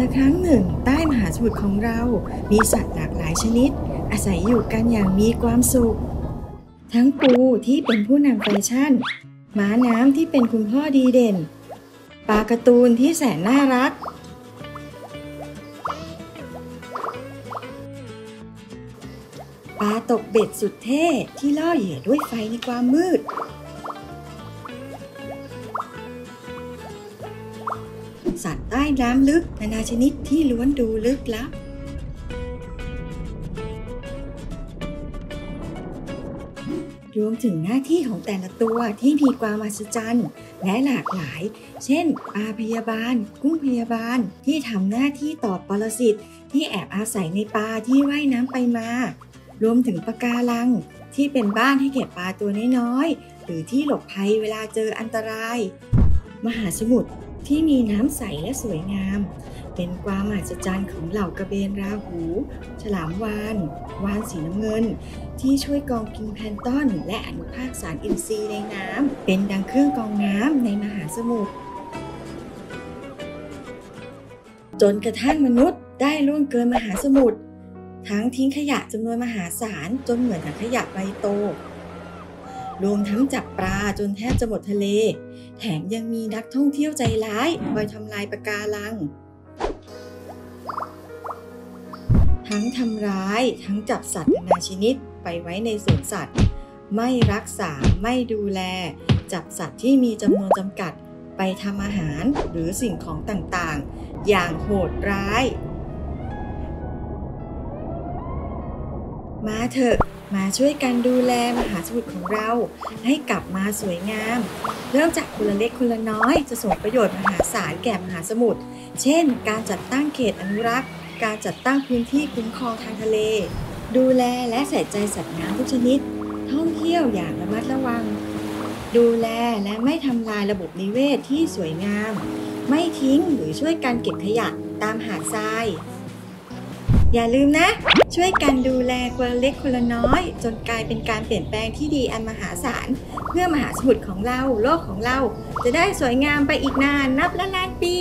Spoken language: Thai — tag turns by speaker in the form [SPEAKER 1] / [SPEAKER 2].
[SPEAKER 1] ละครั้งหนึ่ง ใต้มหาสมุทรของเรา มีสัตว์หลากหลายชนิด อาศัยอยู่กันอย่างมีความสุข ทั้งปูที่เป็นผู้นำแฟชั่น ม้าน้ำที่เป็นคุณพ่อดีเด่น ปลาการ์ตูนที่แสนน่ารัก ปลาตกเบ็ดสุดเท่ที่ล่อเหยื่อด้วยไฟในความมืด สัตว์ใต้น้ำลึก นานาชนิดที่ล้วนดูลึกลับรวมถึงหน้าที่ของแต่ละตัวที่มีความมหัศจรรย์และหลากหลาย เช่นปลาพยาบาล กุ้งพยาบาล ที่ทำหน้าที่ตอบปรสิตที่แอบอาศัยในปลาที่ว่ายน้ำไปมา รวมถึงปะการัง ที่เป็นบ้านให้แก่ปลาตัวน้อยๆ หรือที่หลบภัยเวลาเจออันตราย มหาสมุทรที่มีน้ำใสและสวยงาม เป็นความมหัศจรรย์ของเหล่ากระเบนราหู ฉลามวาน วานสีน้ำเงิน ที่ช่วยกองกินแพลงก์ต้นและอนุภาคสารอินทรีย์ในน้ำ เป็นดังเครื่องกองน้ำในมหาสมุทร จนกระทั่งมนุษย์ได้ล่วงเกินมหาสมุทร ทั้งทิ้งขยะจำนวนมหาศาลจนเหมือนถังขยะใบโต รวมทั้งจับปลาจนแทบจะหมดทะเล แถมยังมีนักท่องเที่ยวใจร้ายคอยทำลายปะการัง ทั้งทำร้ายทั้งจับสัตว์นานาชนิดไปไว้ในสวนสัตว์ ไม่รักษาไม่ดูแล จับสัตว์ที่มีจำนวนจำกัดไปทำอาหารหรือสิ่งของต่างๆ อย่างโหดร้าย มาเถอะ มาช่วยกันดูแลมหาสมุทรของเรา ให้กลับมาสวยงาม เริ่มจากคนละเล็กคนละน้อย จะส่งประโยชน์มหาศาลแก่มหาสมุทร เช่น การจัดตั้งเขตอนุรักษ์ การจัดตั้งพื้นที่คุ้มครองทางทะเล ดูแลและใส่ใจสัตว์น้ำทุกชนิด ท่องเที่ยวอย่างระมัดระวัง ดูแลและไม่ทำลายระบบนิเวศที่สวยงาม ไม่ทิ้งหรือช่วยกันเก็บขยะตามหาดทราย อย่าลืมนะ ช่วยกันดูแลคนเล็กคนละน้อย จนกลายเป็นการเปลี่ยนแปลงที่ดีอันมหาศาล เพื่อมหาสมุทรของเราโลกของเรา จะได้สวยงามไปอีกนานนับล้านล้านปี